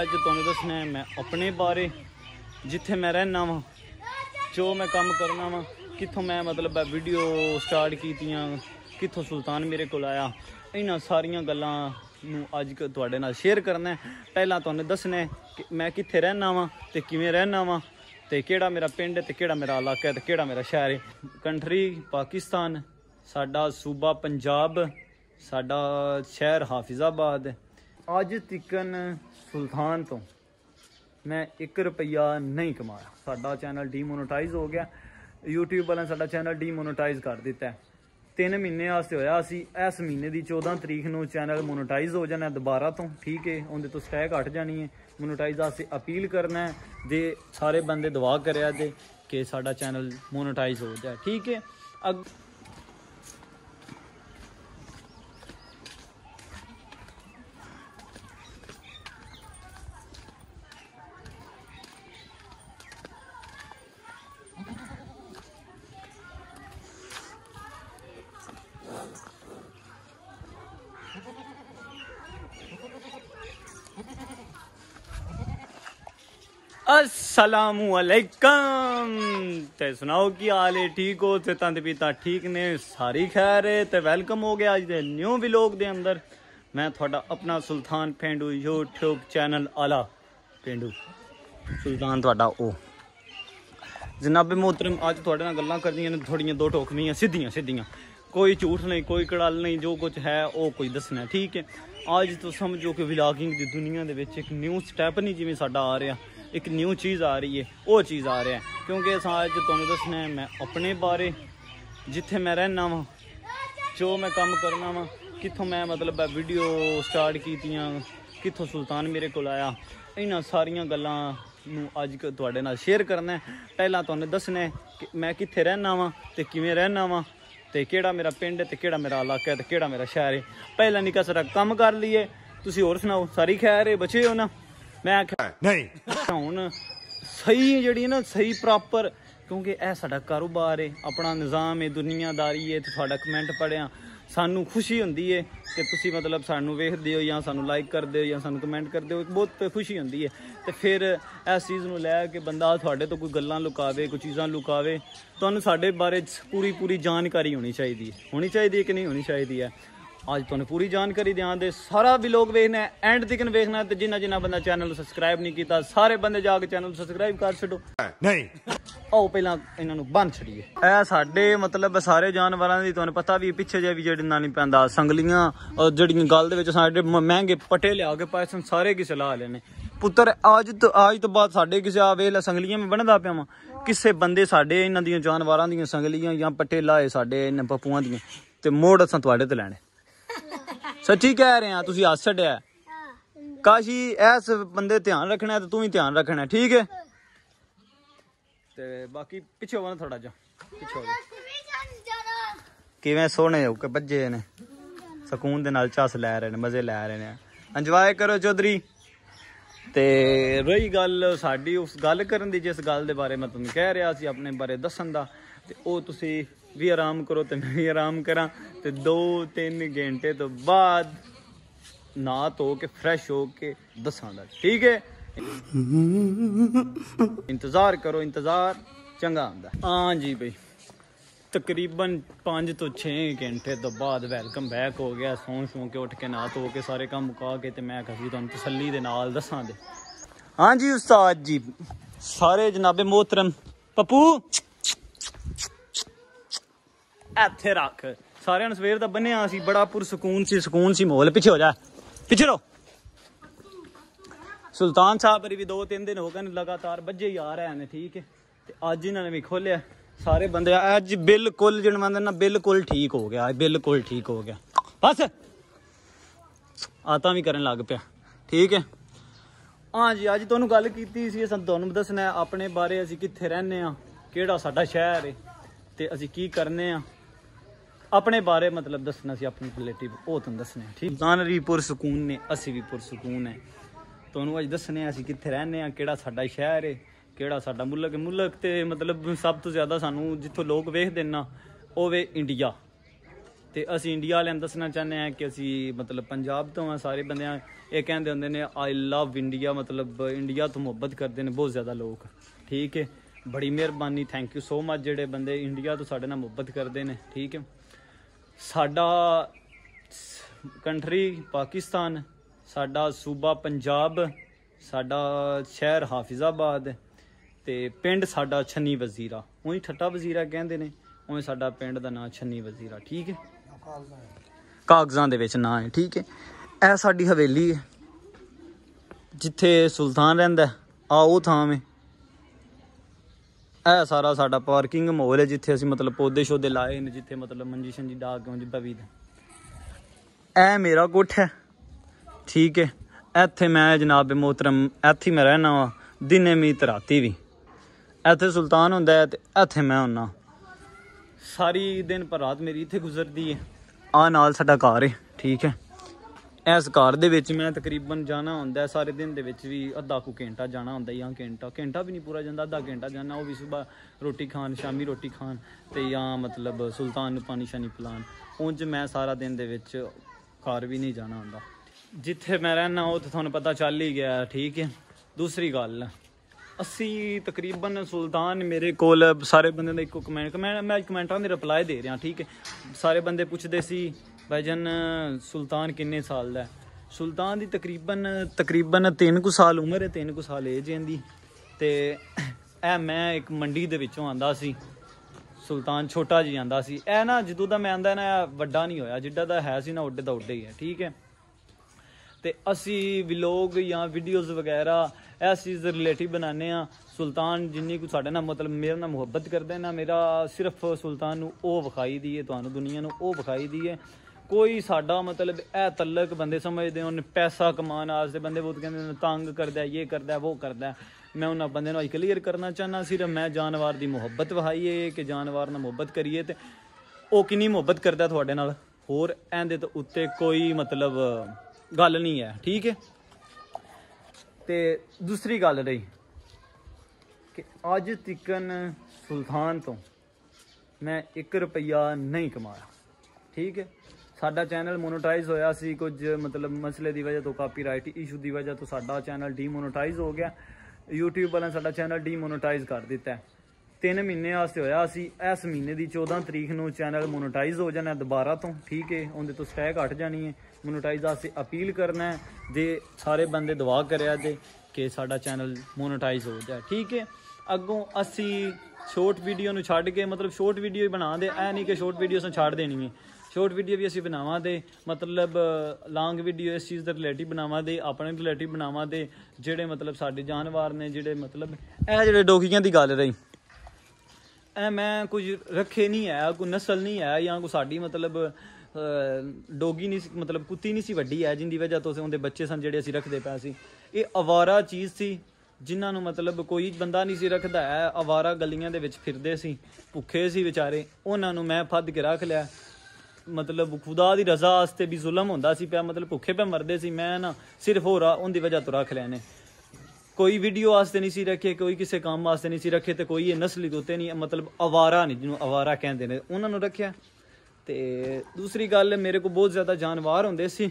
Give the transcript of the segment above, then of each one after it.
ਅੱਜ ਤੁਹਾਨੂੰ ਦੱਸਣਾ ਹੈ, ਮੈਂ ਆਪਣੇ ਬਾਰੇ, ਜਿੱਥੇ ਮੈਂ ਰਹਿਣਾ ਵਾਂ, ਜੋ ਮੈਂ ਕੰਮ ਕਰਨਾ ਵਾਂ, ਕਿੱਥੋਂ ਮੈਂ ਮਤਲਬ ਇਹ ਵੀਡੀਓ ਸਟਾਰਟ ਕੀਤੀਆਂ, ਕਿੱਥੋਂ ਸੁਲਤਾਨ ਮੇਰੇ ਕੋਲ ਆਇਆ। ਇਹਨਾਂ ਸਾਰੀਆਂ ਗੱਲਾਂ ਨੂੰ ਅੱਜ ਕ- ਤੁਹਾਡੇ ਨਾਲ ਸ਼ੇਅਰ ਕਰਨਾ ਹੈ। ਪਹਿਲਾਂ ਤੁਹਾਨੂੰ ਦੱਸਣਾ ਹੈ ਕਿ ਮੈਂ ਕਿੱਥੇ ਰਹਿਣਾ ਵਾਂ ਤੇ ਕਿਵੇਂ ਰਹਿਣਾ ਵਾਂ ਤੇ ਕਿਹੜਾ ਮੇਰਾ ਪਿੰਡ ਹੈ ਤੇ ਕਿਹੜਾ ਮੇਰਾ ਇਲਾਕਾ ਹੈ ਤੇ ਕਿਹੜਾ ਮੇਰਾ ਸ਼ਹਿਰ ਹੈ। ਕੰਟਰੀ ਪਾਕਿਸਤਾਨ, ਸਾਡਾ ਸੂਬਾ ਪੰਜਾਬ, ਸਾਡਾ ਸ਼ਹਿਰ ਹਾਫਿਜ਼ਾਬਾਦ ਅੱਜ ਤਿਕਨ ਸੁਲਤਾਨ ਤੋਂ ਮੈਂ 1 ਰੁਪਿਆ ਨਹੀਂ ਕਮਾਇਆ। ਸਾਡਾ ਚੈਨਲ ਡੀਮੋਨੇਟਾਈਜ਼ ਹੋ ਗਿਆ। YouTube ਵਾਲਿਆਂ ਸਾਡਾ ਚੈਨਲ ਡੀਮੋਨੇਟਾਈਜ਼ ਕਰ ਦਿੱਤਾ। ਹੈ 3 ਮਹੀਨੇ ਵਾਸਤੇ ਹੋਇਆ ਸੀ। ਇਸ ਮਹੀਨੇ ਦੀ 14 ਤਰੀਕ ਨੂੰ ਚੈਨਲ ਮੋਨੇਟਾਈਜ਼ ਹੋ ਜਾਣਾ ਦੁਬਾਰਾ ਤੋਂ। ਠੀਕ ਹੈ ਉਹਦੇ ਤੋਂ ਸਟੈਕ ਹਟ ਜਾਣੀ ਹੈ ਮੋਨੇਟਾਈਜ਼ ਵਾਸਤੇ ਅਪੀਲ ਕਰਨਾ ਹੈ ਜੇ ਸਾਰੇ ਬੰਦੇ ਦੁਆ ਕਰਿਆ ਜੇ ਕਿ ਸਾਡਾ ਚੈਨਲ ਮੋਨੇਟਾਈਜ਼ ਹੋ ਜਾਏ। ਠੀਕ ਹੈ ਅਗ ਅਸਲਾਮੁ ਅਲੈਕਮ। ਤੇ ਸੁਣਾਓ ਕੀ ਹਾਲ ਹੈ ਠੀਕ ਹੋ? ਤੇ ਤੰਦ ਪੀਤਾ ਠੀਕ ਨੇ। ਸਾਰੀ ਖੈਰ ਹੈ ਤੇ ਵੈਲਕਮ ਹੋ ਗਿਆ ਅੱਜ ਦੇ ਨਿਊ ਵਲੌਗ ਦੇ ਅੰਦਰ। ਮੈਂ ਤੁਹਾਡਾ ਆਪਣਾ ਸੁਲਤਾਨ ਪੇਂਡੂ, YouTube ਚੈਨਲ ਆਲਾ ਪੇਂਡੂ। ਸੁਲਤਾਨ ਤੁਹਾਡਾ ਉਹ। ਜਨਾਬੇ ਮੋਹਤਰਮ, ਅੱਜ ਤੁਹਾਡੇ ਨਾਲ ਗੱਲਾਂ ਕਰਦੀਆਂ ਨੇ। ਥੋੜੀਆਂ ਦੋ ਟੋਕਵੀਆਂ, ਸਿੱਧੀਆਂ ਸਿੱਧੀਆਂ। ਕੋਈ ਝੂਠ ਨਹੀਂ, ਕੋਈ ਕੜਾਲ ਨਹੀਂ, ਜੋ ਕੁਝ ਹੈ, ਉਹ ਕੋਈ ਦੱਸਣਾ ਠੀਕ ਹੈ? ਅੱਜ ਤੋਂ ਸਮਝੋ ਕਿ ਵਲੌਗਿੰਗ ਦੀ ਦੁਨੀਆ ਦੇ ਵਿੱਚ ਇੱਕ ਨਿਊ ਸਟੈਪ ਨਹੀਂ ਜਿਵੇਂ ਸਾਡਾ ਆ ਰਿਹਾ। ਇੱਕ ਨਿਊ ਚੀਜ਼ ਆ ਰਹੀ ਹੈ, ਉਹ ਚੀਜ਼ ਆ ਰਿਹਾ ਕਿਉਂਕਿ ਅਸਾਂ ਅੱਜ ਤੁਹਾਨੂੰ ਦੱਸਣਾ ਹੈ, ਮੈਂ ਆਪਣੇ ਬਾਰੇ, ਜਿੱਥੇ ਮੈਂ ਰਹਿਣਾ ਵਾਂ, ਜੋ ਮੈਂ ਕੰਮ ਕਰਨਾ ਵਾਂ, ਕਿੱਥੋਂ ਮੈਂ ਮਤਲਬ ਇਹ ਵੀਡੀਓ ਸਟਾਰਟ ਕੀਤੀਆਂ, ਕਿੱਥੋਂ ਸੁਲਤਾਨ ਮੇਰੇ ਕੋਲ ਆਇਆ। ਇਹਨਾਂ ਸਾਰੀਆਂ ਗੱਲਾਂ ਨੂੰ ਅੱਜ ਤੁਹਾਡੇ ਨਾਲ ਸ਼ੇਅਰ ਕਰਨਾ ਪਹਿਲਾਂ ਤੁਹਾਨੂੰ ਦੱਸਣਾ ਕਿ ਮੈਂ ਕਿੱਥੇ ਰਹਿਣਾ ਵਾਂ ਤੇ ਕਿਵੇਂ ਰਹਿਣਾ ਵਾਂ ਤੇ ਕਿਹੜਾ ਮੇਰਾ ਪਿੰਡ ਹੈ ਤੇ ਕਿਹੜਾ ਮੇਰਾ ਇਲਾਕਾ ਹੈ ਤੇ ਕਿਹੜਾ ਮੇਰਾ ਸ਼ਹਿਰ ਹੈ। ਪਹਿਲਾਂ ਨਿੱਕਾ ਸਾਰਾ ਕੰਮ ਕਰ ਲਈਏ। ਤੁਸੀਂ ਹੋਰ ਸੁਣਾਓ, ਸਾਰੀ ਖੈਰ ਹੈ, ਬਚੇ ਹੋ ਨਾ? ਮੈਂ ਆਖਿਆ ਨਹੀਂ। ਹੁਣ ਸਹੀ ਜਿਹੜੀ ਨਾ ਸਹੀ ਪ੍ਰੋਪਰ ਕਿਉਂਕਿ ਇਹ ਸਾਡਾ ਕਾਰੋਬਾਰ ਹੈ ਆਪਣਾ ਨਿਜ਼ਾਮ ਹੈ ਦੁਨੀਆਦਾਰੀ ਹੈ ਤੇ ਤੁਹਾਡਾ ਕਮੈਂਟ ਪੜਿਆ ਸਾਨੂੰ ਖੁਸ਼ੀ ਹੁੰਦੀ ਹੈ ਕਿ ਤੁਸੀਂ ਮਤਲਬ ਸਾਨੂੰ ਵੇਖਦੇ ਹੋ ਜਾਂ ਸਾਨੂੰ ਲਾਈਕ ਕਰਦੇ ਹੋ ਜਾਂ ਸਾਨੂੰ ਕਮੈਂਟ ਕਰਦੇ ਹੋ ਇੱਕ ਬਹੁਤ ਖੁਸ਼ੀ ਹੁੰਦੀ ਹੈ ਤੇ ਫਿਰ ਇਸ ਚੀਜ਼ ਨੂੰ ਲੈ ਕੇ ਬੰਦਾ ਤੁਹਾਡੇ ਤੋਂ ਕੋਈ ਗੱਲਾਂ ਲੁਕਾਵੇ ਕੋਈ ਚੀਜ਼ਾਂ ਲੁਕਾਵੇ ਤੁਹਾਨੂੰ ਸਾਡੇ ਬਾਰੇ ਪੂਰੀ ਪੂਰੀ ਜਾਣਕਾਰੀ ਹੋਣੀ ਚਾਹੀਦੀ ਹੈ ਹੋਣੀ ਚਾਹੀਦੀ ਹੈ ਕਿ ਨਹੀਂ ਹੋਣੀ ਚਾਹੀਦੀ ਹੈ ਅੱਜ ਤੁਹਾਨੂੰ ਪੂਰੀ ਜਾਣਕਾਰੀ ਦਿਆਂ ਦੇ ਸਾਰਾ ਵੀ ਲੋਕ ਵੇਖਣਾ ਹੈ ਐਂਡ ਤੱਕ ਵੇਖਣਾ ਤੇ ਜਿੰਨਾ ਜਿੰਨਾ ਬੰਦਾ ਚੈਨਲ ਨੂੰ ਸਬਸਕ੍ਰਾਈਬ ਨਹੀਂ ਕੀਤਾ ਸਾਰੇ ਬੰਦੇ ਜਾ ਕੇ ਚੈਨਲ ਨੂੰ ਸਬਸਕ੍ਰਾਈਬ ਕਰ ਛੱਡੋ। ਨਹੀਂ। ਆਓ ਪਹਿਲਾਂ ਇਹਨਾਂ ਨੂੰ ਬੰਨ ਛੜੀਏ ਇਹ ਸਾਡੇ ਮਤਲਬ ਸਾਰੇ ਜਾਨਵਰਾਂ ਦੀ ਤੁਹਾਨੂੰ ਪਤਾ ਵੀ ਪਿੱਛੇ ਜੇ ਵੀ ਜਿਹੜੇ ਨਾਲ ਨਹੀਂ ਪੈਂਦਾ ਸੰਗਲੀਆਂ ਅਹ ਜਿਹੜੀਆਂ ਗੱਲ ਦੇ ਵਿੱਚ ਸਾਡੇ ਮਹਿੰਗੇ ਪਟੇ ਲਿਆ ਕੇ ਪਾਏ ਸਨ ਸਾਰੇ ਕਿਸੇ ਲਾ ਲੈਣੇ ਪੁੱਤਰ ਅੱਜ ਤੋਂ ਅੱਜ ਤੋਂ ਬਾਅਦ ਸਾਡੇ ਕਿਸੇ ਆ ਵੇਖ ਲੈ ਸੰਗਲੀਆਂ ਮੈਂ ਬਣਦਾ ਪਿਆ ਵਾਂ। ਕਿਸੇ ਬੰਦੇ ਸਾਡੇ ਇਹਨਾਂ ਦੀਆਂ ਜਾਨਵਰਾਂ ਦੀਆਂ ਸੰਗਲੀਆਂ ਜਾਂ ਪਟੇ ਲਾਏ ਸਾਡੇ ਇਹਨਾਂ ਪਪੂਆਂ ਦੀਆਂ ਤੇ ਮੋੜ ਅਸਾਂ ਤੁਹਾਡੇ ਤੇ ਲੈਣੇ। ਸੱਚੀ ਕਹਿ ਰਹੇ ਆ, ਤੁਸੀਂ ਹੱਸ ਛੱਡਿਆ। ਕਾਸ਼ੀ ਐਸ ਬੰਦੇ ਧਿਆਨ ਰੱਖਣਾ, ਤੇ ਤੂੰ ਵੀ ਧਿਆਨ ਰੱਖਣਾ, ਠੀਕ ਹੈ? ਤੇ ਬਾਕੀ ਪਿੱਛੇ ਹੋਣਾ ਥੋੜਾ ਜਿਹਾ, ਪਿੱਛੇ ਕਿਵੇਂ ਸੋਹਣੇ ਹੋ ਕੇ ਬੱਜੇ ਨੇ। ਸਕੂਨ ਦੇ ਨਾਲ ਚਸ ਲੈ ਰਹੇ ਨੇ, ਮਜ਼ੇ ਲੈ ਰਹੇ ਨੇ। ਇੰਜੋਏ ਕਰੋ ਚੌਧਰੀ। ਤੇ ਰਹੀ ਗੱਲ ਸਾਡੀ, ਉਸ ਗੱਲ ਕਰਨ ਦੀ, ਜਿਸ ਗੱਲ ਦੇ ਬਾਰੇ ਮੈਂ ਤੁਹਾਨੂੰ ਕਹਿ ਰਿਹਾ ਸੀ, ਆਪਣੇ ਬਾਰੇ ਦੱਸਣ ਦਾ, ਤੇ ਉਹ ਤੁਸੀਂ ਵੀ ਆਰਾਮ ਕਰੋ ਤੇ ਮੈਂ ਵੀ ਆਰਾਮ ਕਰਾਂ ਤੇ 2-3 ਘੰਟੇ ਤੋਂ ਬਾਅਦ ਨਾ ਧੋ ਕੇ ਫਰੈਸ਼ ਹੋ ਕੇ ਦੱਸਾਂਗਾ ਠੀਕ ਹੈ? ਇੰਤਜ਼ਾਰ ਕਰੋ, ਇੰਤਜ਼ਾਰ ਚੰਗਾ ਹੁੰਦਾ ਹਾਂ ਜੀ ਬਈ। ਤਕਰੀਬਨ 5 ਤੋਂ 6 ਘੰਟੇ ਤੋਂ ਬਾਅਦ ਵੈਲਕਮ ਬੈਕ ਹੋ ਗਿਆ। ਸੌਂ ਸੌਂ ਕੇ ਉੱਠ ਕੇ ਨਾ ਧੋ ਕੇ ਸਾਰੇ ਕੰਮ ਮੁਕਾ ਕੇ ਤੇ ਮੈਂ ਕਹੀ ਤੁਹਾਨੂੰ ਤਸੱਲੀ ਦੇ ਨਾਲ ਦੱਸਾਂ ਦੇ। ਹਾਂ ਜੀ ਉਸਤਾਦ ਜੀ। ਸਾਰੇ ਜਨਾਬੇ ਮੋਹਤਰਮ। ਪਪੂ ਇੱਥੇ ਰੱਖ। ਸਾਰਿਆਂ ਨੂੰ ਸਵੇਰ ਦਾ ਬੰਨਿਆ ਸੀ, ਬੜਾ ਪੁਰਸਕੂਨ ਸੀ, ਸਕੂਨ ਸੀ ਮਾਹੌਲ। ਪਿੱਛੇ ਹੋ ਜਾ, ਪਿੱਛੇ ਰੋ ਸੁਲਤਾਨ ਸਾਹਿਬ ਵੀ ਦੋ ਤਿੰਨ ਦਿਨ ਹੋ ਗਏ ਨੇ, ਲਗਾਤਾਰ ਵੱਜੇ ਹੀ ਆ ਰਹੇ ਨੇ, ਠੀਕ ਹੈ। ਤੇ ਅੱਜ ਇਹਨਾਂ ਨੇ ਵੀ ਖੋਲਿਆ ਸਾਰੇ ਬੰਦੇ ਅੱਜ ਬਿਲਕੁਲ ਜਿਹਨ ਮੰਨਦੇ ਨਾ ਬਿਲਕੁਲ ਠੀਕ ਹੋ ਗਿਆ ਬਿਲਕੁਲ ਠੀਕ ਹੋ ਗਿਆ। ਬਸ। ਆਤਾ ਵੀ ਕਰਨ ਲੱਗ ਪਿਆ, ਠੀਕ ਹੈ। ਹਾਂ ਜੀ, ਅੱਜ ਤੁਹਾਨੂੰ ਗੱਲ ਕੀਤੀ ਸੀ, ਅਸੀਂ ਤੁਹਾਨੂੰ ਦੱਸਣਾ ਆਪਣੇ ਬਾਰੇ ਅਸੀਂ ਕਿੱਥੇ ਰਹਿੰਦੇ ਆ ਕਿਹੜਾ ਸਾਡਾ ਸ਼ਹਿਰ ਹੈ, ਤੇ ਅਸੀਂ ਕੀ ਕਰਨੇ ਆ ਆਪਣੇ ਬਾਰੇ ਮਤਲਬ ਦੱਸਣਾ ਸੀ, ਆਪਣੀ ਰਿਲੇਟਿਵ ਉਹ ਤੁਹਾਨੂੰ ਦੱਸਣਾ ਠੀਕ? ਤਾਂ ਵੀ ਪੁਰਸਕੂਨ ਨੇ, ਅਸੀਂ ਵੀ ਪੁਰਸਕੂਨ ਹੈ ਤੁਹਾਨੂੰ ਅੱਜ ਦੱਸਣੇ ਅਸੀਂ ਕਿੱਥੇ ਰਹਿੰਦੇ ਆ, ਕਿਹੜਾ ਸਾਡਾ ਸ਼ਹਿਰ ਹੈ ਕਿਹੜਾ ਸਾਡਾ ਮੁਲਕ ਹੈ ਮੁਲਕ ਤੇ ਮਤਲਬ ਸਭ ਤੋਂ ਜ਼ਿਆਦਾ ਸਾਨੂੰ ਜਿੱਥੋਂ ਲੋਕ ਵੇਖਦੇ ਨਾ ਉਹ ਵੇ ਇੰਡੀਆ। ਤੇ ਅਸੀਂ ਇੰਡੀਆ ਵਾਲਿਆਂ ਨੂੰ ਦੱਸਣਾ ਚਾਹੁੰਦੇ ਹਾਂ ਕਿ ਅਸੀਂ ਮਤਲਬ ਪੰਜਾਬ ਤੋਂ ਆ, ਸਾਰੇ ਬੰਦਿਆਂ ਇਹ ਕਹਿੰਦੇ ਹੁੰਦੇ ਨੇ ਆਈ ਲਵ ਇੰਡੀਆ ਮਤਲਬ ਇੰਡੀਆ ਤੋਂ ਮੁਹੱਬਤ ਕਰਦੇ ਨੇ ਬਹੁਤ ਜ਼ਿਆਦਾ ਲੋਕ। ਠੀਕ ਹੈ ਬੜੀ ਮਿਹਰਬਾਨੀ ਥੈਂਕ ਯੂ ਸੋ ਮਚ ਜਿਹੜੇ ਬੰਦੇ ਇੰਡੀਆ ਤੋਂ ਸਾਡੇ ਨਾਲ ਮੁਹੱਬਤ ਕਰਦੇ ਨੇ, ਠੀਕ ਹੈ ਸਾਡਾ ਕੰਟਰੀ ਪਾਕਿਸਤਾਨ, ਸਾਡਾ ਸੂਬਾ ਪੰਜਾਬ, ਸਾਡਾ ਸ਼ਹਿਰ ਹਾਫਿਜ਼ਾਬਾਦ ਤੇ ਪਿੰਡ ਸਾਡਾ ਛੰਨੀ ਵਜ਼ੀਰਾ। ਉਹੀ ਠੱਟਾ ਵਜ਼ੀਰਾ ਕਹਿੰਦੇ ਨੇ ਉਵੇਂ ਸਾਡਾ ਪਿੰਡ ਦਾ ਨਾਂ ਛੰਨੀ ਵਜ਼ੀਰਾ, ਠੀਕ ਹੈ? ਕਾਗਜ਼ਾਂ ਦੇ ਵਿੱਚ ਨਾਂ ਹੈ, ਠੀਕ ਹੈ? ਇਹ ਸਾਡੀ ਹਵੇਲੀ ਹੈ, ਜਿੱਥੇ ਸੁਲਤਾਨ ਰਹਿੰਦਾ ਆ ਉਹ ਥਾਂ ਹੈ ਇਹ ਸਾਰਾ ਸਾਡਾ ਪਾਰਕਿੰਗ ਮਾਹੌਲ ਹੈ ਜਿੱਥੇ ਅਸੀਂ ਮਤਲਬ ਪੌਦੇ ਸ਼ੋਦੇ ਲਾਏ ਨੇ, ਜਿੱਥੇ ਮਤਲਬ ਮੰਜੀ ਜੀ ਡਾਕ ਕਿਉਂ ਜਿੱਦਾਂ ਵੀ ਇਹ ਮੇਰਾ ਕੋਠ ਹੈ। ਠੀਕ ਹੈ। ਇੱਥੇ ਮੈਂ ਜਨਾਬ ਮੋਹਤਰਮ, ਇੱਥੇ ਮੈਂ ਰਹਿਣਾ ਵਾ। ਦਿਨੇ ਮੀਤ ਰਾਤੀ ਵੀ। ਇੱਥੇ ਸੁਲਤਾਨ ਹੁੰਦਾ ਹੈ ਤੇ ਇੱਥੇ ਮੈਂ ਹੁੰਨਾ ਸਾਰੀ ਦਿਨ ਪਰ ਰਾਤ ਮੇਰੀ ਇੱਥੇ ਗੁਜ਼ਰਦੀ ਹੈ। ਆ ਨਾਲ ਸਾਡਾ ਘਰ ਹੈ। ਠੀਕ ਹੈ। ਇਸ ਘਰ ਦੇ ਵਿੱਚ ਮੈਂ ਤਕਰੀਬਨ ਜਾਣਾ ਹੁੰਦਾ ਸਾਰੇ ਦਿਨ ਦੇ ਵਿੱਚ ਵੀ ਅੱਧਾ ਕੁ ਘੰਟਾ ਜਾਣਾ ਹੁੰਦਾ ਜਾਂ ਘੰਟਾ ਘੰਟਾ ਵੀ ਨਹੀਂ ਪੂਰਾ ਜਾਂਦਾ, ਅੱਧਾ ਘੰਟਾ ਜਾਣਾ, ਉਹ ਵੀ ਸਵੇਰ ਰੋਟੀ ਖਾਣ, ਸ਼ਾਮੀ ਰੋਟੀ ਖਾਣ ਤੇ ਜਾਂ ਮਤਲਬ ਸੁਲਤਾਨ ਨੂੰ ਪਾਣੀ ਸ਼ਾਨੀ ਪਿਲਾਉਣ, ਉਂਝ ਮੈਂ ਸਾਰਾ ਦਿਨ ਦੇ ਵਿੱਚ ਘਰ ਵੀ ਨਹੀਂ ਜਾਣਾ ਹੁੰਦਾ। ਜਿੱਥੇ ਮੈਂ ਰਹਿਣਾ ਉਹ ਤਾਂ ਤੁਹਾਨੂੰ ਪਤਾ ਚੱਲ ਹੀ ਗਿਆ, ਠੀਕ ਹੈ। ਦੂਸਰੀ ਗੱਲ, ਅਸੀਂ ਤਕਰੀਬਨ ਸੁਲਤਾਨ ਮੇਰੇ ਕੋਲ ਸਾਰੇ ਬੰਦੇ ਦਾ ਇੱਕੋ ਕਮੈਂਟ ਮੈਂ ਮੈਂ ਕਮੈਂਟਾਂ ਦੇ ਰਿਪਲਾਈ ਦੇ ਰਿਹਾ, ਠੀਕ ਹੈ। ਸਾਰੇ ਬੰਦੇ ਪੁੱਛਦੇ ਸੀ ਭਾਈਜਨ ਸੁਲਤਾਨ ਕਿੰਨੇ ਸਾਲ ਦਾ? ਸੁਲਤਾਨ ਦੀ ਤਕਰੀਬਨ ਤਕਰੀਬਨ 3 ਕੁ ਸਾਲ ਉਮਰ ਹੈ 3 ਕੁ ਸਾਲ ਏਜ ਹੈ ਇਹਦੀ। ਤੇ ਇਹ ਮੈਂ ਇੱਕ ਮੰਡੀ ਦੇ ਵਿੱਚੋਂ ਆਂਦਾ ਸੀ। ਸੁਲਤਾਨ ਛੋਟਾ ਜੀ ਆਂਦਾ ਸੀ। ਇਹ ਨਾ ਜਦੋਂ ਦਾ ਮੈਂ ਆਂਦਾ ਨਾ, ਇਹ ਵੱਡਾ ਨਹੀਂ ਹੋਇਆ। ਜਿੱਡਾ ਦਾ ਹੈ ਸੀ ਨਾ, ਉੱਡੇ ਦਾ ਉੱਡੇ ਹੀ ਹੈ, ਠੀਕ ਹੈ? ਤੇ ਅਸੀਂ ਵਲੌਗ ਜਾਂ ਵੀਡੀਓਜ਼ ਵਗੈਰਾ ਇਸ ਚੀਜ਼ ਦੇ ਰਿਲੇਟਿਵ ਬਣਾਉਂਦੇ ਆ ਸੁਲਤਾਨ ਜਿੰਨੀ ਕੁ ਸਾਡੇ ਨਾਲ ਮਤਲਬ ਮੇਰੇ ਨਾਲ ਮੁਹੱਬਤ ਕਰਦੇ ਨਾ, ਮੇਰਾ ਸਿਰਫ ਸੁਲਤਾਨ ਨੂੰ ਉਹ ਵਿਖਾਈ ਦੀ ਹੈ, ਤੁਹਾਨੂੰ ਦੁਨੀਆ ਨੂੰ ਉਹ ਵਿਖਾਈ ਦੀ ਹੈ। ਕੋਈ ਸਾਡਾ ਮਤਲਬ ਇਹ ਤਲਕ ਬੰਦੇ ਸਮਝਦੇ ਹਨ ਪੈਸਾ ਕਮਾਉਣ ਵਾਸਤੇ ਬੰਦੇ ਬਹੁਤ ਕਹਿੰਦੇ ਨੇ ਤੰਗ ਕਰਦਾ ਹੈ, ਇਹ ਕਰਦਾ ਹੈ, ਉਹ ਕਰਦਾ ਮੈਂ ਉਹਨਾਂ ਬੰਦੇ ਨੂੰ ਅੱਜ ਕਲੀਅਰ ਕਰਨਾ ਚਾਹਨਾ ਸਿਰਫ ਮੈਂ ਜਾਨਵਰ ਦੀ ਮੁਹੱਬਤ ਵਹਾਈਏ ਕਿ ਜਾਨਵਰ ਨਾਲ ਮੁਹੱਬਤ ਕਰੀਏ ਤੇ ਉਹ ਕਿੰਨੀ ਮੁਹੱਬਤ ਕਰਦਾ ਤੁਹਾਡੇ ਨਾਲ? ਹੋਰ ਇਹਦੇ ਤੋਂ ਉੱਤੇ ਕੋਈ ਮਤਲਬ ਗੱਲ ਨਹੀਂ ਹੈ ਠੀਕ ਹੈ? ਤੇ ਦੂਸਰੀ ਗੱਲ ਰਹੀ ਕਿ ਅੱਜ ਤਿਕਨ ਸੁਲਤਾਨ ਤੋਂ ਮੈਂ 1 ਰੁਪਿਆ ਨਹੀਂ ਕਮਾਇਆ ਠੀਕ ਹੈ? ਸਾਡਾ ਚੈਨਲ ਮੋਨੋਟਾਈਜ਼ ਹੋਇਆ ਸੀ ਕੁਝ, ਮਤਲਬ ਮਸਲੇ ਦੀ ਵਜ੍ਹਾ ਤੋਂ ਕਾਪੀਰਾਈਟ ਇਸ਼ੂ ਦੀ ਵਜ੍ਹਾ ਤੋਂ ਸਾਡਾ ਚੈਨਲ ਡੀਮੋਨੋਟਾਈਜ਼ ਹੋ ਗਿਆ। YouTube ਵਾਲਿਆਂ ਸਾਡਾ ਚੈਨਲ ਡੀਮੋਨੋਟਾਈਜ਼ ਕਰ ਦਿੱਤਾ ਹੈ। ਤਿੰਨ ਮਹੀਨੇ ਵਾਸਤੇ ਹੋਇਆ ਸੀ। ਇਸ ਮਹੀਨੇ ਦੀ 14 ਤਰੀਕ ਨੂੰ ਚੈਨਲ ਮੋਨੋਟਾਈਜ਼ ਹੋ ਜਾਣਾ ਦੁਬਾਰਾ ਤੋਂ। ਠੀਕ ਹੈ, ਉਹਦੇ ਤੋਂ ਸਟੈਕ ਹਟ ਜਾਣੀ ਹੈ। ਮੋਨੋਟਾਈਜ਼ ਵਾਸਤੇ ਅਪੀਲ ਕਰਨਾ ਹੈ। ਦੇ ਸਾਰੇ ਬੰਦੇ ਦੁਆ ਕਰਿਆ ਜੇ ਕਿ ਸਾਡਾ ਚੈਨਲ ਮੋਨੋਟਾਈਜ਼ ਹੋ ਜਾਏ। ਠੀਕ ਹੈ, ਅੱਗੋਂ ਅਸੀਂ ਸ਼ਾਰਟ ਵੀਡੀਓ ਨੂੰ ਛੱਡ ਕੇ, ਮਤਲਬ ਸ਼ਾਰਟ ਵੀਡੀਓ ਹੀ ਬਣਾਉਂਦੇ। ਐ ਨਹੀਂ ਕਿ ਸ਼ਾਰਟ ਵੀਡੀਓ ਨੂੰ ਛੱਡ ਦੇਣੀ ਹੈ ਸ਼ਾਰਟ ਵੀਡੀਓ ਵੀ ਅਸੀਂ ਬਣਾਵਾਂਗੇ, ਮਤਲਬ ਲੌਂਗ ਵੀਡੀਓ ਇਸ ਚੀਜ਼ ਦੇ ਰਿਲੇਟਿਵ ਬਣਾਵਾਂਗੇ, ਆਪਣੇ ਰਿਲੇਟਿਵ ਬਣਾਵਾਂਗੇ, ਜਿਹੜੇ ਮਤਲਬ ਸਾਡੇ ਜਾਨਵਰ ਨੇ, ਜਿਹੜੇ ਮਤਲਬ, ਇਹ ਜਿਹੜੇ ਡੋਗੀਆਂ ਦੀ ਗੱਲ ਰਹੀ। ਐ ਮੈਂ ਕੁਝ ਰੱਖੇ ਨਹੀਂ ਹੈ, ਕੋਈ ਨਸਲ ਨਹੀਂ ਹੈ, ਜਾਂ ਕੋਈ ਸਾਡੀ ਮਤਲਬ ਡੋਗੀ ਨਹੀਂ ਸੀ, ਮਤਲਬ ਕੁੱਤੀ ਨਹੀਂ ਸੀ ਵੱਡੀ ਹੈ, ਜਿੰਦੀ ਵਜ੍ਹਾ ਤੋਂ ਉਹਦੇ ਬੱਚੇ ਸਨ ਜਿਹੜੇ ਅਸੀਂ ਰੱਖਦੇ ਪਏ ਸੀ। ਇਹ ਅਵਾਰਾ ਚੀਜ਼ ਸੀ, ਜਿਨ੍ਹਾਂ ਨੂੰ ਮਤਲਬ ਕੋਈ ਬੰਦਾ ਨਹੀਂ ਸੀ ਰੱਖਦਾ ਹੈ ਅਵਾਰਾ ਗਲੀਆਂ ਦੇ ਵਿੱਚ ਫਿਰਦੇ ਸੀ, ਭੁੱਖੇ ਸੀ ਵਿਚਾਰੇ, ਉਹਨਾਂ ਨੂੰ ਮੈਂ ਫੱਦ ਕੇ ਰੱਖ ਲਿਆ। ਮਤਲਬ ਖੁਦਾ ਦੀ ਰਜ਼ਾ ਵਾਸਤੇ ਵੀ ਜ਼ੁਲਮ ਹੁੰਦਾ ਸੀ ਪਿਆ, ਮਤਲਬ ਭੁੱਖੇ ਪੇ ਮਰਦੇ ਸੀ। ਮੈਂ ਨਾ ਸਿਰਫ ਹੋਰ ਉਹਦੀ ਵਜ੍ਹਾ ਤੋਂ ਰੱਖ ਲਿਆ ਕੋਈ ਵੀਡੀਓ ਵਾਸਤੇ ਨਹੀਂ ਸੀ ਰੱਖੇ, ਕੋਈ ਕਿਸੇ ਕੰਮ ਵਾਸਤੇ ਨਹੀਂ ਸੀ ਰੱਖੇ ਤੇ ਕੋਈ ਇਹ ਨਸਲੀ ਤੋਤੇ ਨਹੀਂ, ਮਤਲਬ ਅਵਾਰਾ ਨਹੀਂ, ਜਿਹਨੂੰ ਅਵਾਰਾ ਕਹਿੰਦੇ ਨੇ, ਉਹਨਾਂ ਨੂੰ ਰੱਖਿਆ। ਤੇ ਦੂਸਰੀ ਗੱਲ, ਮੇਰੇ ਕੋਲ ਬਹੁਤ ਜ਼ਿਆਦਾ ਜਾਨਵਰ ਹੁੰਦੇ ਸੀ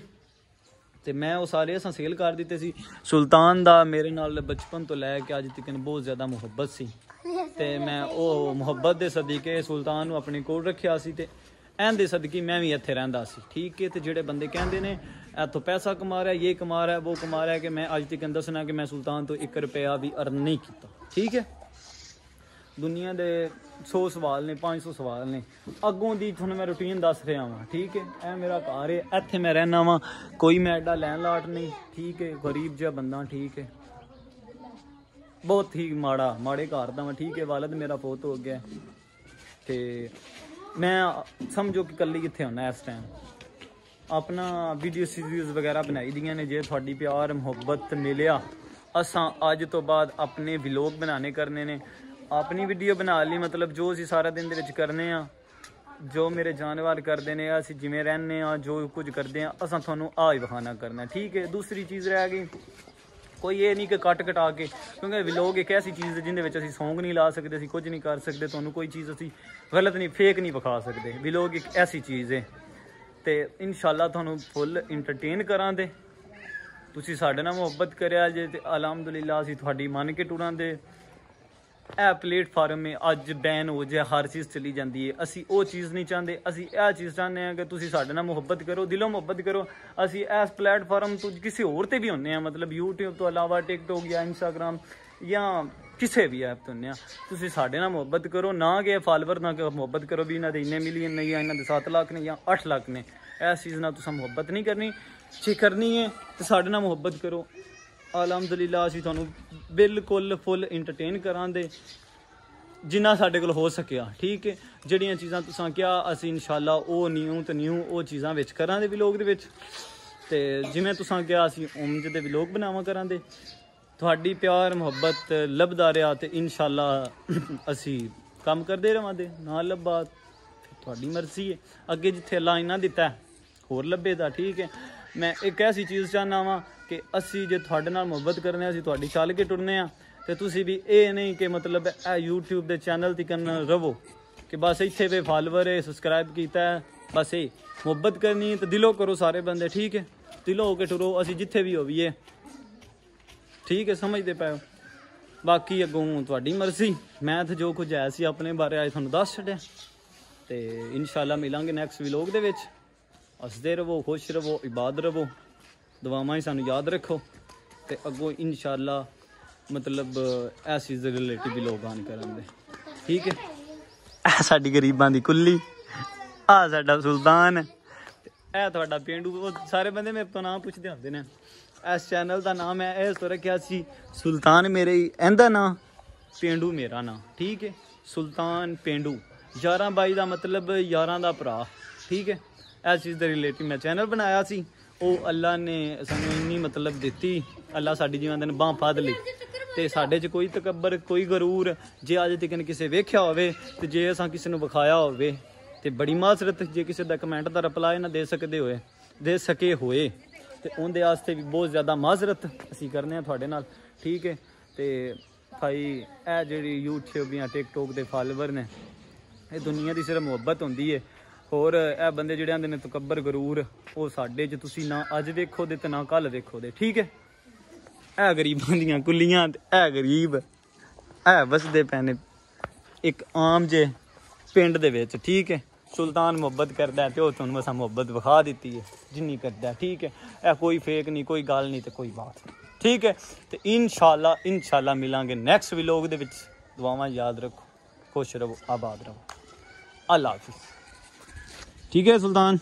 ਤੇ ਮੈਂ ਉਹ ਸਾਰੇ ਅਸਾਂ ਸੇਲ ਕਰ ਦਿੱਤੇ ਸੀ। ਸੁਲਤਾਨ ਦਾ ਮੇਰੇ ਨਾਲ ਬਚਪਨ ਤੋਂ ਲੈ ਕੇ ਅੱਜ ਤੱਕ ਬਹੁਤ ਜ਼ਿਆਦਾ ਮੁਹੱਬਤ ਸੀ। ਤੇ ਮੈਂ ਉਹ ਮੁਹੱਬਤ ਦੇ ਸਦੀਕੇ ਸੁਲਤਾਨ ਨੂੰ ਆਪਣੇ ਕੋਲ ਰੱਖਿਆ ਸੀ ਤੇ ਐਨ ਦੇ ਸਦਕੇ ਮੈਂ ਵੀ ਇੱਥੇ ਰਹਿੰਦਾ ਸੀ। ਠੀਕ ਹੈ, ਤੇ ਜਿਹੜੇ ਬੰਦੇ ਕਹਿੰਦੇ ਨੇ, ਇੱਥੋਂ ਪੈਸਾ ਕਮਾ ਰਿਹਾ, ਇਹ ਕਮਾ ਰਿਹਾ, ਉਹ ਕਮਾ ਰਿਹਾ ਕਿ ਮੈਂ ਅੱਜ ਤੱਕ ਦੱਸਣਾ ਕਿ ਮੈਂ ਸੁਲਤਾਨ ਤੋਂ 1 ਰੁਪਿਆ ਵੀ ਅਰਨ ਨਹੀਂ ਕੀਤਾ। ਠੀਕ ਹੈ? ਦੁਨੀਆ ਦੇ 100 ਸਵਾਲ ਨੇ 500 ਸਵਾਲ ਨੇ। ਅੱਗੋਂ ਦੀ ਤੁਹਾਨੂੰ ਮੈਂ ਰੁਟੀਨ ਦੱਸ ਰਿਹਾ ਹਾਂ ਠੀਕ ਹੈ? ਇਹ ਮੇਰਾ ਘਰ ਹੈ, ਇੱਥੇ ਮੈਂ ਰਹਿਣਾ ਵਾਂ। ਕੋਈ ਮੈਂ ਐਡਾ ਲੈਣ ਲਾਟ ਨਹੀਂ, ਠੀਕ ਹੈ? ਗਰੀਬ ਜਿਹਾ ਬੰਦਾ, ਠੀਕ ਹੈ? ਬਹੁਤ ਹੀ ਮਾੜਾ, ਮਾੜੇ ਘਰ ਦਾ ਮੈਂ ਠੀਕ ਹੈ? ਵਾਲਦ ਮੇਰਾ ਫੌਤ ਹੋ ਗਿਆ। ਹੈ। ਤੇ ਮੈਂ ਸਮਝੋ ਕਿ ਕੱਲੀ ਕਿੱਥੇ ਹੁੰਨਾ ਇਸ ਟਾਈਮ ਆਪਣਾ ਵੀਡੀਓ ਸੀਰੀਜ਼ ਵਗੈਰਾ ਬਣਾਈ ਦੀਆਂ ਨੇ, ਜੇ ਤੁਹਾਡੀ ਪਿਆਰ, ਮੁਹੱਬਤ ਮਿਲਿਆ, ਅਸਾਂ ਅੱਜ ਤੋਂ ਬਾਅਦ ਆਪਣੇ ਵਲੌਗ ਬਣਾਣੇ ਕਰਨੇ ਨੇ। ਆਪਣੀ ਵੀਡੀਓ ਬਣਾ ਲਈ ਮਤਲਬ ਜੋ ਅਸੀਂ ਸਾਰਾ ਦਿਨ ਦੇ ਵਿੱਚ ਕਰਨੇ ਆ, ਜੋ ਮੇਰੇ ਜਾਨਵਰ ਕਰਦੇ ਨੇ, ਅਸੀਂ ਜਿਵੇਂ ਰਹਿੰਦੇ ਆ, ਜੋ ਕੁਝ ਕਰਦੇ ਆ, ਅਸਾਂ ਤੁਹਾਨੂੰ ਆ ਹੀ ਵਿਖਾਣਾ ਕਰਨਾ। ਠੀਕ ਹੈ, ਦੂਸਰੀ ਚੀਜ਼ ਰਹਿ ਗਈ। ਕੋਈ ਇਹ ਨਹੀਂ ਕਿ ਕੱਟ ਕਟਾ ਕੇ, ਕਿਉਂਕਿ ਵਲੌਗ ਇੱਕ ਐਸੀ ਚੀਜ਼ ਹੈ ਜਿੰਦੇ ਵਿੱਚ ਅਸੀਂ ਸੌਂਗ ਨਹੀਂ ਲਾ ਸਕਦੇ, ਅਸੀਂ ਕੁਝ ਨਹੀਂ ਕਰ ਸਕਦੇ, ਤੁਹਾਨੂੰ ਕੋਈ ਚੀਜ਼ ਅਸੀਂ ਗਲਤ ਨਹੀਂ ਫੇਕ ਨਹੀਂ ਵਿਖਾ ਸਕਦੇ। ਵਲੌਗ ਇੱਕ ਐਸੀ ਚੀਜ਼ ਹੈ ਤੇ ਇਨਸ਼ਾਅੱਲਾ ਤੁਹਾਨੂੰ ਫੁੱਲ ਐਂਟਰਟੇਨ ਕਰਾਂਗੇ ਤੁਸੀਂ ਸਾਡੇ ਨਾਲ ਮੁਹੱਬਤ ਕਰਿਆ ਜੇ ਤੇ ਅਲਹਮਦੁਲਿਲਾ, ਅਸੀਂ ਤੁਹਾਡੀ ਮੰਨ ਕੇ ਟੁਰਾਂ ਦੇ ਇਹ ਪਲੇਟਫਾਰਮ 'ਤੇ ਅੱਜ ਬੈਨ ਹੋ ਜਾਏ, ਹਰ ਚੀਜ਼ ਚਲੀ ਜਾਂਦੀ ਹੈ। ਅਸੀਂ ਉਹ ਚੀਜ਼ ਨਹੀਂ ਚਾਹੁੰਦੇ, ਅਸੀਂ ਇਹ ਚੀਜ਼ ਚਾਹੁੰਦੇ ਹਾਂ ਕਿ ਤੁਸੀਂ ਸਾਡੇ ਨਾਲ ਮੁਹੱਬਤ ਕਰੋ, ਦਿਲੋਂ ਮੁਹੱਬਤ ਕਰੋ। ਅਸੀਂ ਇਸ ਪਲੇਟਫਾਰਮ ਤੋਂ ਕਿਸੇ ਹੋਰ ਤੇ ਵੀ ਹੁੰਨੇ ਆ ਮਤਲਬ YouTube ਤੋਂ ਇਲਾਵਾ TikTok ਜਾਂ Instagram ਜਾਂ ਕਿਸੇ ਵੀ ਐਪ ਤੋਂ ਹੁੰਨੇ ਆ ਤੁਸੀਂ ਸਾਡੇ ਨਾਲ ਮੁਹੱਬਤ ਕਰੋ, ਨਾ ਕਿ ਫਾਲੋਅਰ ਨਾਲ ਕਿ ਮੁਹੱਬਤ ਕਰੋ ਵੀ ਇਹਨਾਂ ਦੇ ਇੰਨੇ ਮਿਲੀਅਨ ਨੇ ਜਾਂ ਇਹਨਾਂ ਦੇ 7 ਲੱਖ ਨੇ ਜਾਂ 8 ਲੱਖ ਨੇ। ਇਸ ਚੀਜ਼ ਨਾਲ ਤੁਸੀਂ ਮੁਹੱਬਤ ਨਹੀਂ ਕਰਨੀ, ਜੇ ਕਰਨੀ ਹੈ ਤੇ ਸਾਡੇ ਨਾਲ ਮੁਹੱਬਤ ਕਰੋ। ਅਲਹਮਦੁਲਿਲਾ, ਅਸੀਂ ਤੁਹਾਨੂੰ ਬਿਲਕੁਲ ਫੁੱਲ ਐਂਟਰਟੇਨ ਕਰਾਂਗੇ। ਜਿੰਨਾ ਸਾਡੇ ਕੋਲ ਹੋ ਸਕਿਆ, ਠੀਕ ਹੈ? ਜਿਹੜੀਆਂ ਚੀਜ਼ਾਂ ਤੁਸੀਂ ਕਿਹਾ, ਅਸੀਂ ਇਨਸ਼ਾਅੱਲਾ ਉਹ ਨਿਊ ਤੇ ਨਿਊ ਉਹ ਚੀਜ਼ਾਂ ਵਿੱਚ ਕਰਾਂਗੇ ਵਲੋਗ ਦੇ ਵਿੱਚ। ਤੇ ਜਿਵੇਂ ਤੁਸੀਂ ਕਿਹਾ, ਅਸੀਂ ਉਮਜ ਦੇ ਵਲੋਗ ਬਣਾਵਾਂ ਕਰਾਂਗੇ। ਤੁਹਾਡੀ ਪਿਆਰ, ਮੁਹੱਬਤ ਲੱਭਦਾ ਰਿਹਾ ਤੇ ਇਨਸ਼ਾਅੱਲਾ ਅਸੀਂ ਕੰਮ ਕਰਦੇ ਰਵਾਂਗੇ। ਨਾ ਲੱਭਾ ਤੁਹਾਡੀ ਮਰਜ਼ੀ ਹੈ। ਅੱਗੇ ਜਿੱਥੇ ਅੱਲਾ ਇਨਾ ਦਿੱਤਾ, ਹੋਰ ਲੱਭੇ ਤਾਂ ਠੀਕ ਹੈ? ਮੈਂ ਇੱਕ ਐਸੀ ਚੀਜ਼ ਚਾਹਨਾ ਵਾਂ ਕਿ ਅਸੀਂ ਜੇ ਤੁਹਾਡੇ ਨਾਲ ਮੁਹੱਬਤ ਕਰਨੇ ਆ, ਅਸੀਂ ਤੁਹਾਡੀ ਚੱਲ ਕੇ ਟੁਰਨੇ ਆ ਤੇ ਤੁਸੀਂ ਵੀ ਇਹ ਨਹੀਂ ਕਿ ਮਤਲਬ ਇਹ YouTube ਦੇ ਚੈਨਲ ਤੇ ਕੰਨ ਰਵੋ ਕਿ ਬਸ ਇੱਥੇ ਵੇ ਫਾਲੋਅਰ ਹੈ ਸਬਸਕ੍ਰਾਈਬ ਕੀਤਾ ਬਸ ਇਹ। ਮੁਹੱਬਤ ਕਰਨੀ ਹੈ ਤੇ ਦਿਲੋਂ ਕਰੋ ਸਾਰੇ ਬੰਦੇ ਠੀਕ ਹੈ? ਦਿਲੋਂ ਹੋ ਕੇ ਟੁਰੋ ਅਸੀਂ ਜਿੱਥੇ ਵੀ ਹੋਵੀਏ ਠੀਕ ਹੈ ਸਮਝਦੇ ਪਏ ਬਾਕੀ ਅੱਗੋਂ ਤੁਹਾਡੀ ਮਰਜ਼ੀ। ਮੈਂ ਤਾਂ ਜੋ ਕੁਝ ਆਇਆ ਸੀ ਆਪਣੇ ਬਾਰੇ ਅੱਜ ਤੁਹਾਨੂੰ ਦੱਸ ਛੱਡਿਆ। ਤੇ ਇਨਸ਼ਾਅੱਲਾ ਮਿਲਾਂਗੇ ਨੈਕਸਟ ਵਲੌਗ ਦੇ ਵਿੱਚ। ਹੱਸਦੇ ਰਹੋ ਖੁਸ਼ ਰਹੋ ਇਬਾਦ ਰਹੋ। ਦੁਆਵਾਂ ਹੀ ਸਾਨੂੰ ਯਾਦ ਰੱਖੋ ਤੇ ਅੱਗੋਂ ਇਨਸ਼ਾਅੱਲਾ ਮਤਲਬ ਇਸ ਚੀਜ਼ ਦੇ ਰਿਲੇਟਿਵ ਵਲੌਗ ਆਨ ਕਰਾਂਗੇ। ਠੀਕ ਹੈ? ਸਾਡੀ ਗਰੀਬਾਂ ਦੀ ਕੁੱਲੀ ਆ ਸਾਡਾ ਸੁਲਤਾਨ। ਤੇ ਇਹ ਤੁਹਾਡਾ ਪਿੰਡੂ ਉਹ ਸਾਰੇ ਬੰਦੇ ਮੇਰੇ ਤੋਂ ਨਾਮ ਪੁੱਛਦੇ ਹੁੰਦੇ ਨੇ। ਇਸ ਚੈਨਲ ਦਾ ਨਾਮ ਹੈ ਇਹ ਸੋ ਰੱਖਿਆ ਸੀ ਸੁਲਤਾਨ ਮੇਰੇ ਇਹਦਾ ਨਾਂ ਪਿੰਡੂ ਮੇਰਾ ਨਾਂ। ਠੀਕ ਹੈ? ਸੁਲਤਾਨ ਪਿੰਡੂ। ਯਾਰਾਂ ਬਾਈ ਦਾ ਮਤਲਬ ਯਾਰਾਂ ਦਾ ਭਰਾ। ਠੀਕ ਹੈ? ਇਸ ਚੀਜ਼ ਦੇ ਰਿਲੇਟਿਵ ਮੈਂ ਚੈਨਲ ਬਣਾਇਆ ਸੀ। ਉਹ ਅੱਲਾ ਨੇ ਸਾਨੂੰ ਇੰਨੀ ਮਤਲਬ ਦਿੱਤੀ, ਅੱਲਾ ਸਾਡੀ ਜੀਵਨ ਦੇ ਬਾਹ ਫਾਦ ਲਈ। ਤੇ ਸਾਡੇ 'ਚ ਕੋਈ ਤਕੱਬਰ, ਕੋਈ ਗਰੂਰ, ਜੇ ਅੱਜ ਤੱਕ ਕਿਸੇ ਵੇਖਿਆ ਹੋਵੇ, ਤੇ ਜੇ ਅਸਾਂ ਕਿਸੇ ਨੂੰ ਵਿਖਾਇਆ ਹੋਵੇ, ਤੇ ਬੜੀ ਮਾਸਰਤ ਜੇ ਕਿਸੇ ਦਾ ਕਮੈਂਟ ਦਾ ਰਿਪਲਾਈ ਨਾ ਦੇ ਸਕਦੇ ਹੋਏ, ਦੇ ਸਕੇ ਹੋਏ। ਤੇ ਉਹਦੇ ਵਾਸਤੇ ਵੀ ਬਹੁਤ ਜ਼ਿਆਦਾ ਮਾਜ਼ਰਤ ਅਸੀਂ ਕਰਨੇ ਆ ਤੁਹਾਡੇ ਨਾਲ, ਠੀਕ ਹੈ? ਤੇ ਭਾਈ, ਇਹ ਜਿਹੜੀ YouTube ਜਾਂ TikTok ਦੇ ਫਾਲੋਅਰ ਨੇ, ਇਹ ਦੁਨੀਆ ਦੀ ਸਿਰਫ ਮੁਹੱਬਤ ਹੁੰਦੀ ਹੈ। ਹੋਰ ਇਹ ਬੰਦੇ ਜਿਹੜੇ ਆਂਦੇ ਨੇ ਤਕੱਬਰ ਗਰੂਰ ਉਹ ਸਾਡੇ 'ਚ ਤੁਸੀਂ ਨਾ ਅੱਜ ਵੇਖੋ ਦੇ ਤੇ ਨਾ ਕੱਲ ਵੇਖੋ ਦੇ ਠੀਕ ਹੈ? ਇਹ ਗਰੀਬਾਂ ਦੀਆਂ ਕੁੱਲੀਆਂ ਤੇ ਇਹ ਗਰੀਬ ਇਹ ਵਸਦੇ ਪਏ ਨੇ ਇੱਕ ਆਮ ਜੇ ਪਿੰਡ ਦੇ ਵਿੱਚ ਠੀਕ ਹੈ? ਸੁਲਤਾਨ ਮੁਹੱਬਤ ਕਰਦਾ ਹੈ ਤੇ ਉਹ ਤੁਹਾਨੂੰ ਮਸਾ ਮੁਹੱਬਤ ਵਿਖਾ ਦਿੱਤੀ ਹੈ ਜਿੰਨੀ ਕਰਦਾ ਹੈ, ਠੀਕ ਹੈ? ਇਹ ਕੋਈ ਫੇਕ ਨਹੀਂ ਕੋਈ ਗੱਲ ਨਹੀਂ ਤੇ ਕੋਈ ਬਾਤ ਨਹੀਂ ਠੀਕ ਹੈ? ਤੇ ਇਨਸ਼ਾਅੱਲਾ ਇਨਸ਼ਾਅੱਲਾ ਮਿਲਾਂਗੇ ਨੈਕਸਟ ਵਲੌਗ ਦੇ ਵਿੱਚ। ਦੁਆਵਾਂ ਯਾਦ ਰੱਖੋ ਖੁਸ਼ ਰਹੋ ਆਬਾਦ ਰਹੋ। ਅੱਲਾ ਹਾਫਿਜ਼। ਠੀਕ ਹੈ ਸੁਲਤਾਨ?